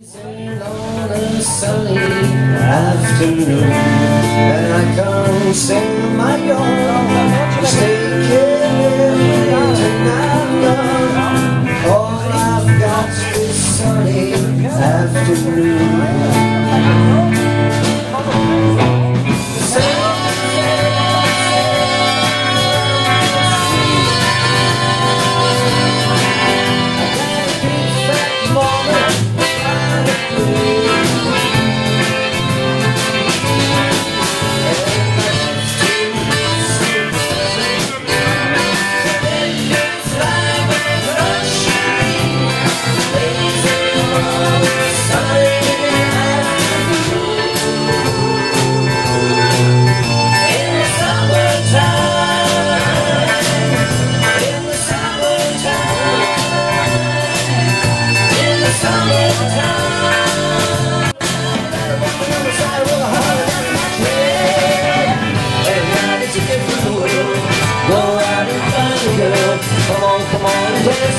And on a sunny afternoon And I can't sing my own Just take it tonight. All I've got is sunny afternoon.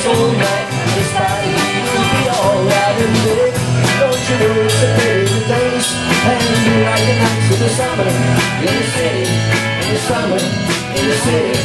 so This will be alright and Don't you know it's a baby And you like in the summer. In the city, in the summer, in the city.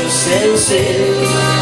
eu sei, eu.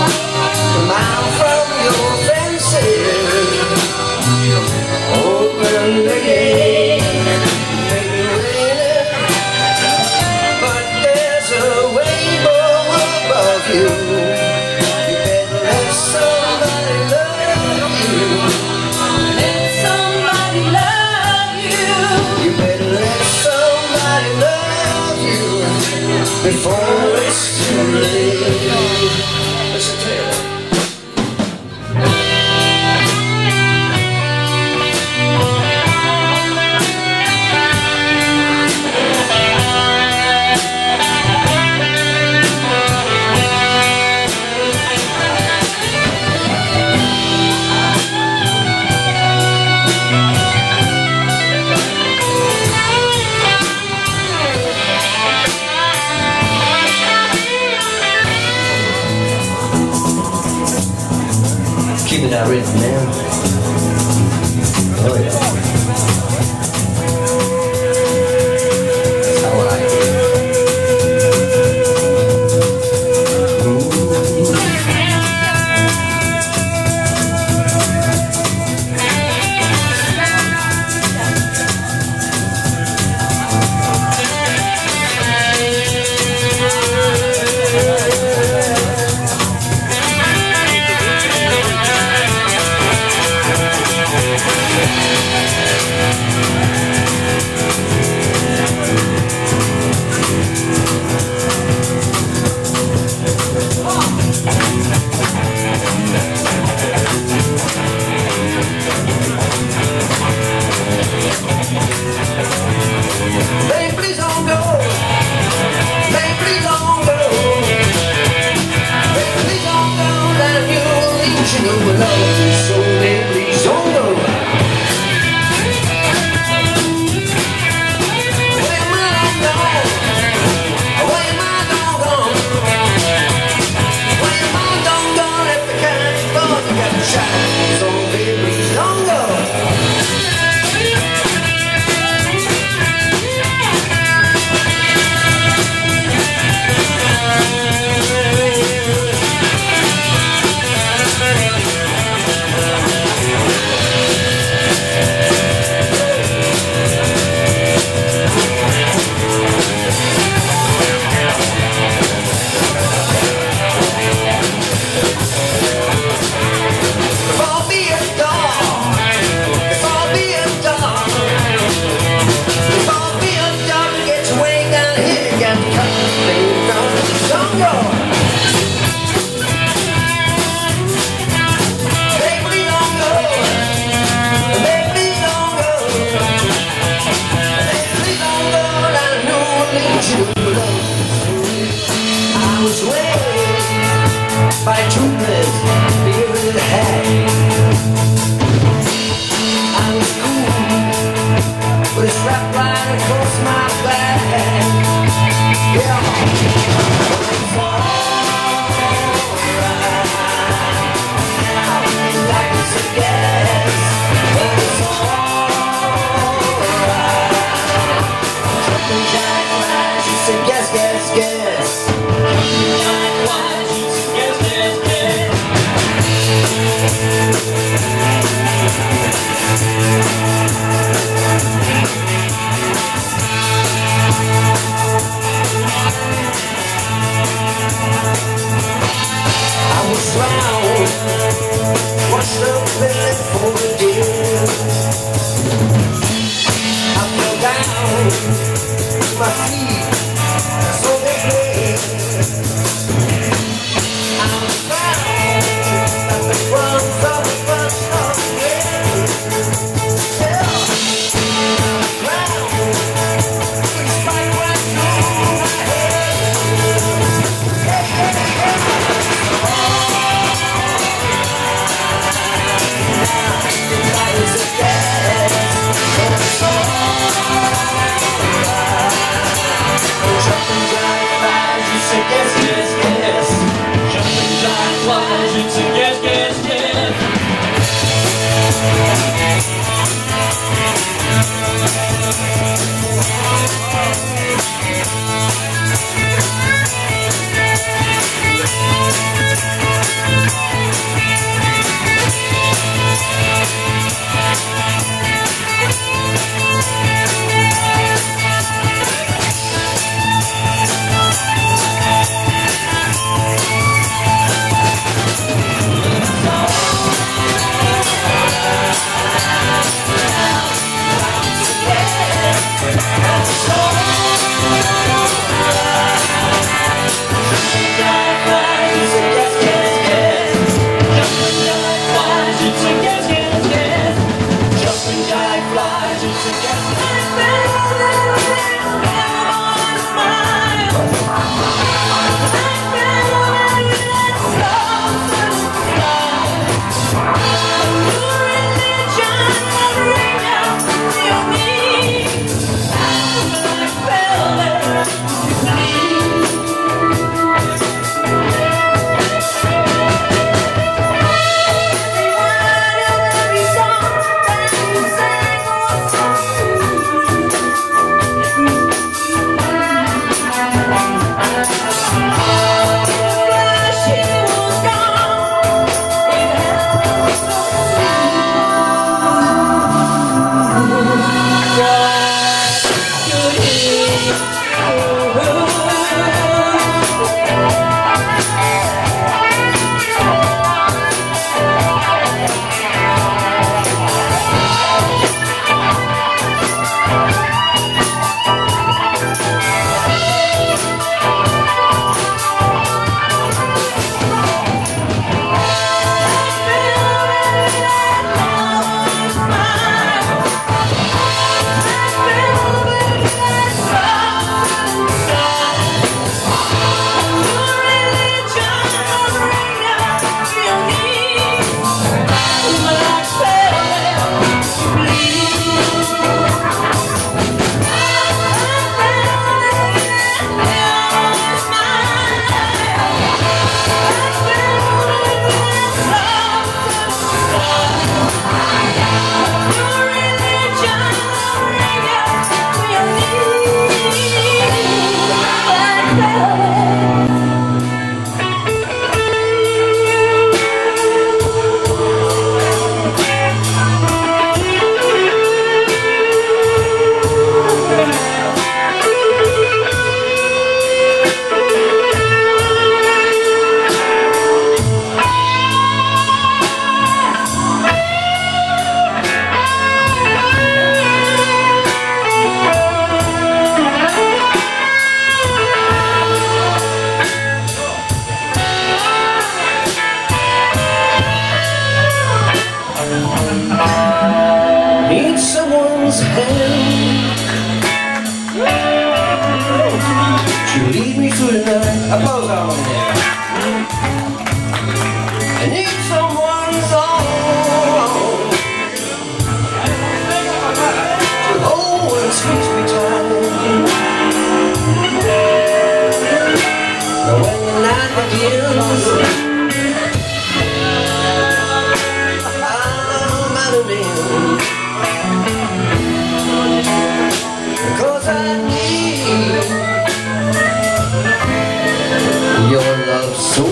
so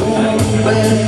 bad.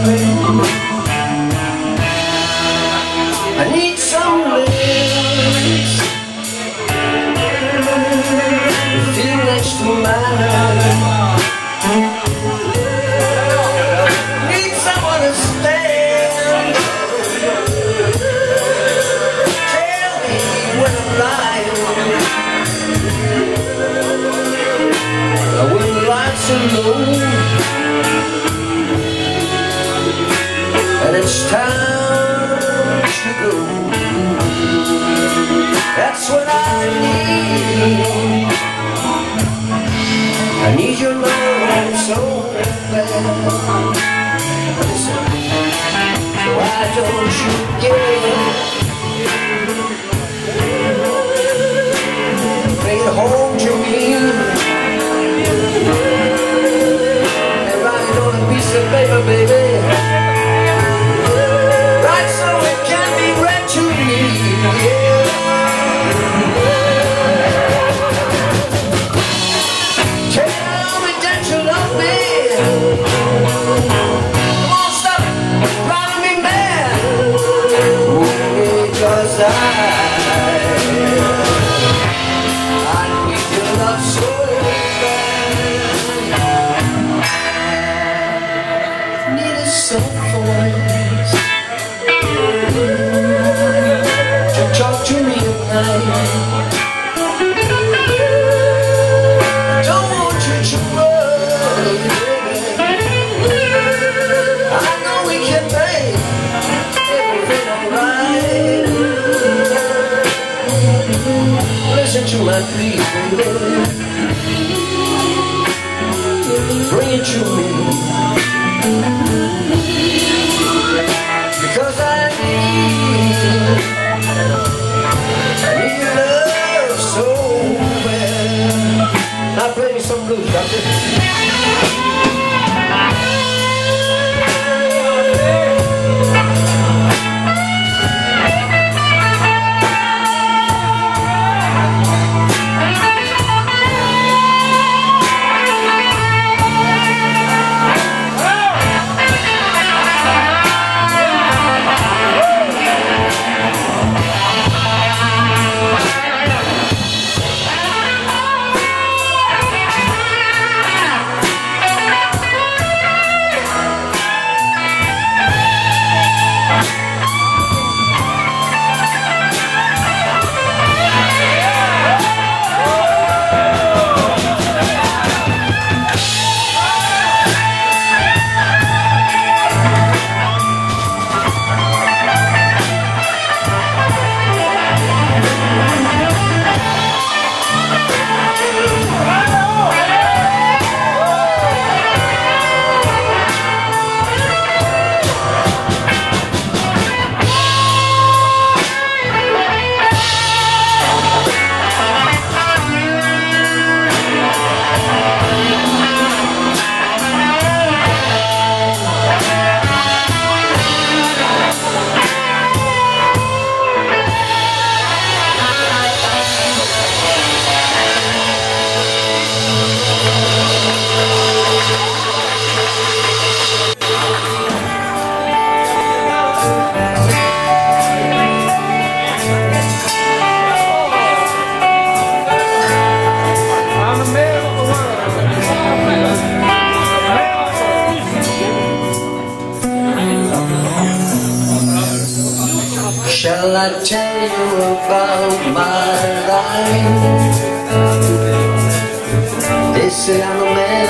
say I'm a man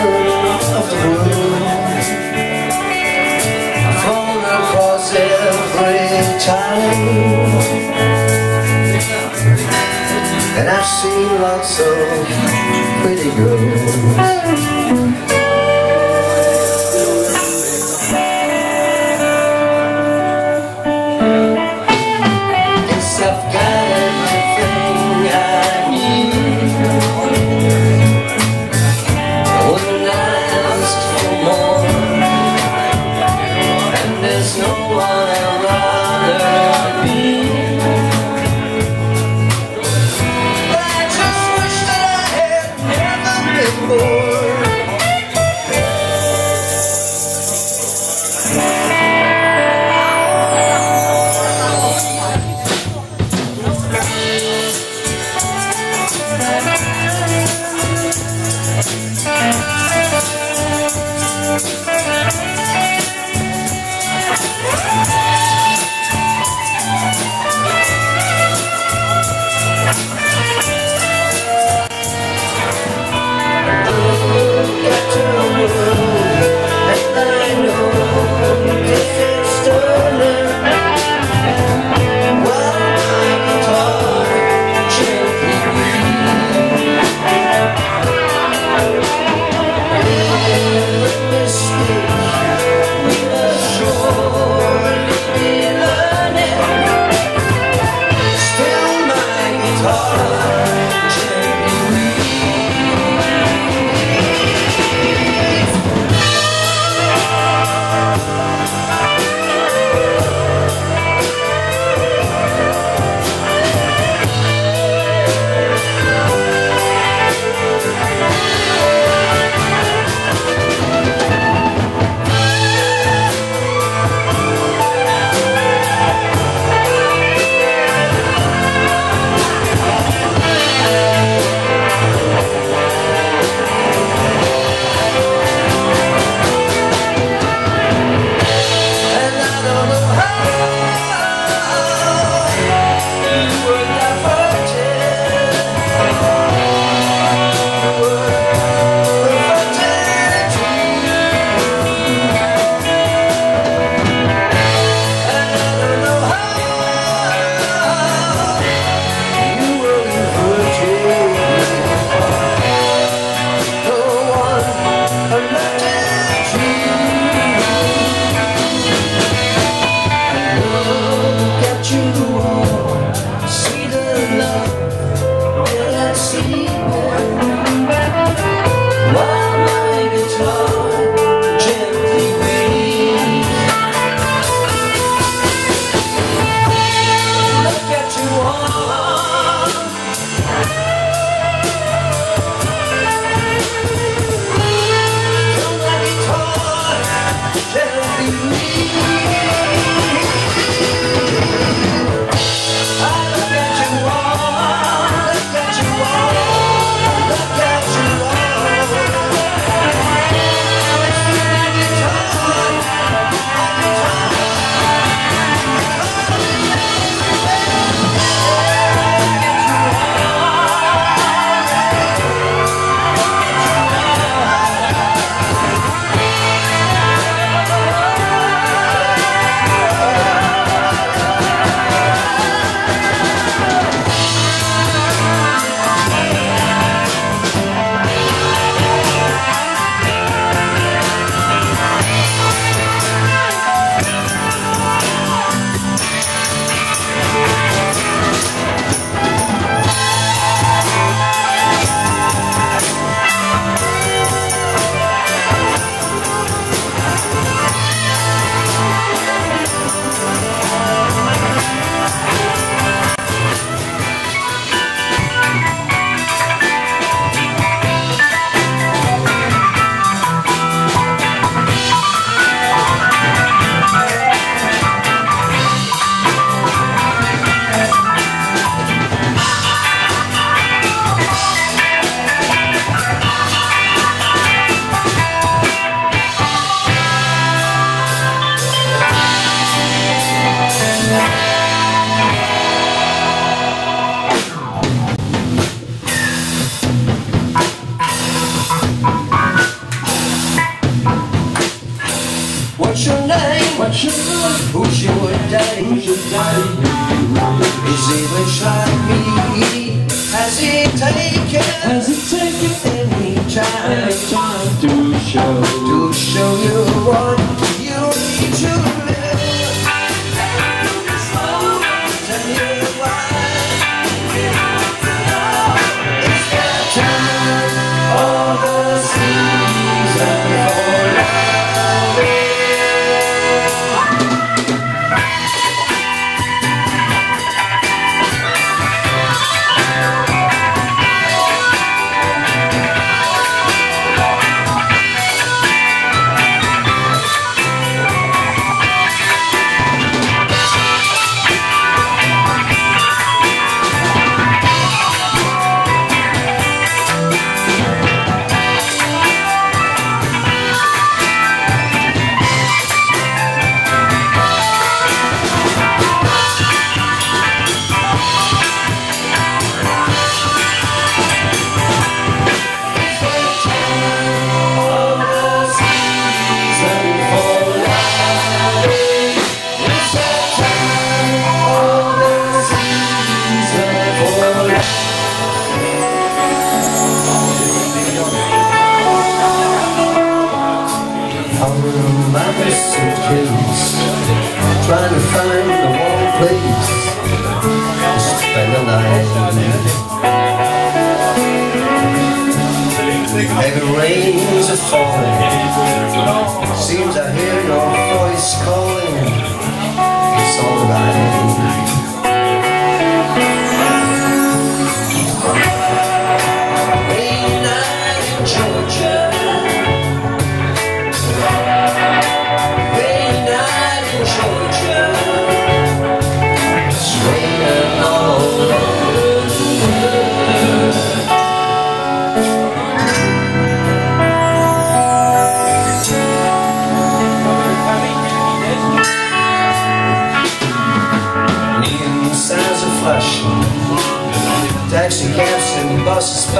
of the world I fall across every time And I've seen lots of pretty girls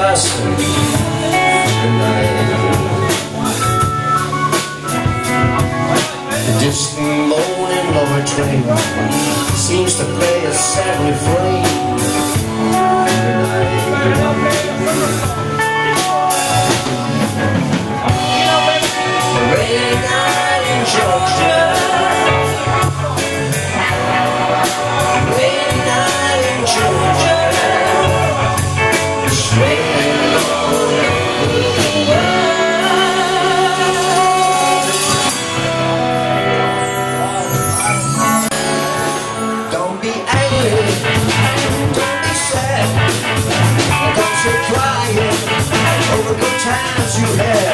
The distant moaning of a train seems to play a sad refrain. Red night in Georgia. times you.